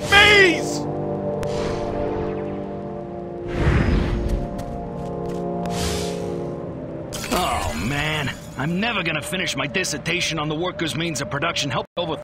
Pygmies! Oh, man. I'm never gonna finish my dissertation on the workers' means of production help over